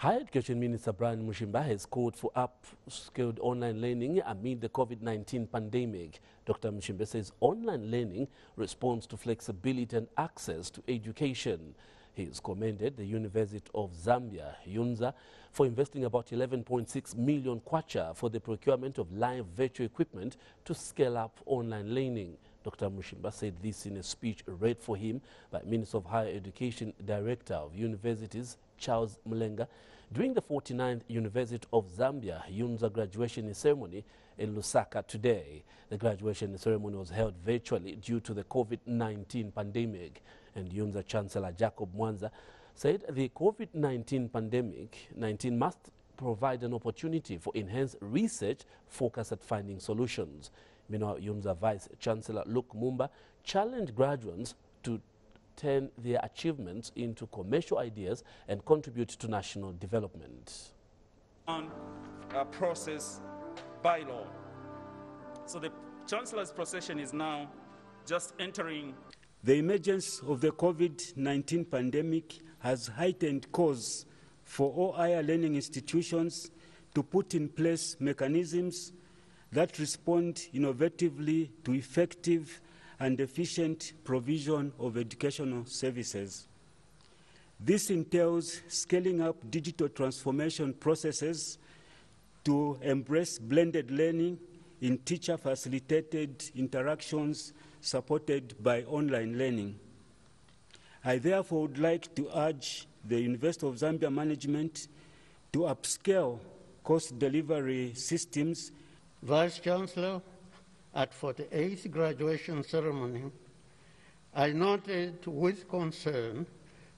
Higher Education Minister Brian Mushimba has called for upskilled online learning amid the COVID-19 pandemic. Dr. Mushimba says online learning responds to flexibility and access to education. He has commended the University of Zambia, UNZA, for investing about 11.6 million kwacha for the procurement of live virtual equipment to scale up online learning. Dr. Mushimba said this in a speech read for him by Minister of Higher Education Director of Universities, Charles Mulenga, during the 49th University of Zambia UNZA graduation ceremony in Lusaka today. The graduation ceremony was held virtually due to the COVID-19 pandemic and UNZA Chancellor Jacob Mwanza said the COVID-19 pandemic 19 must provide an opportunity for enhanced research focused at finding solutions. Meanwhile, UNZA Vice Chancellor Luke Mumba challenged graduates to turn their achievements into commercial ideas and contribute to national development. On a process by law. So the Chancellor's procession is now just entering. The emergence of the COVID-19 pandemic has heightened cause for all higher learning institutions to put in place mechanisms that respond innovatively to effective and efficient provision of educational services. This entails scaling up digital transformation processes to embrace blended learning in teacher facilitated interactions supported by online learning. I therefore would like to urge the University of Zambia management to upscale course delivery systems. Vice Chancellor, at 48th graduation ceremony, I noted with concern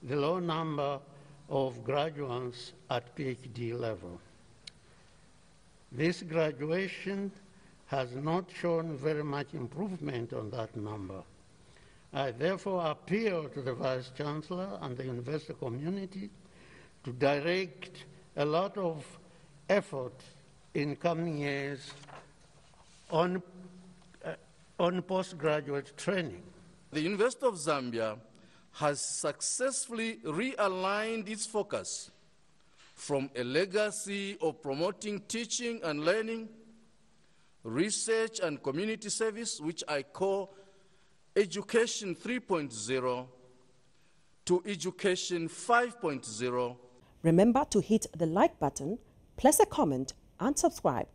the low number of graduates at PhD level. This graduation has not shown very much improvement on that number. I therefore appeal to the Vice Chancellor and the university community to direct a lot of effort in coming years on, uh, on postgraduate training. The University of Zambia has successfully realigned its focus from a legacy of promoting teaching and learning, research and community service, which I call Education 3.0, to Education 5.0. Remember to hit the like button, place a comment, and subscribe.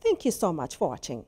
Thank you so much for watching.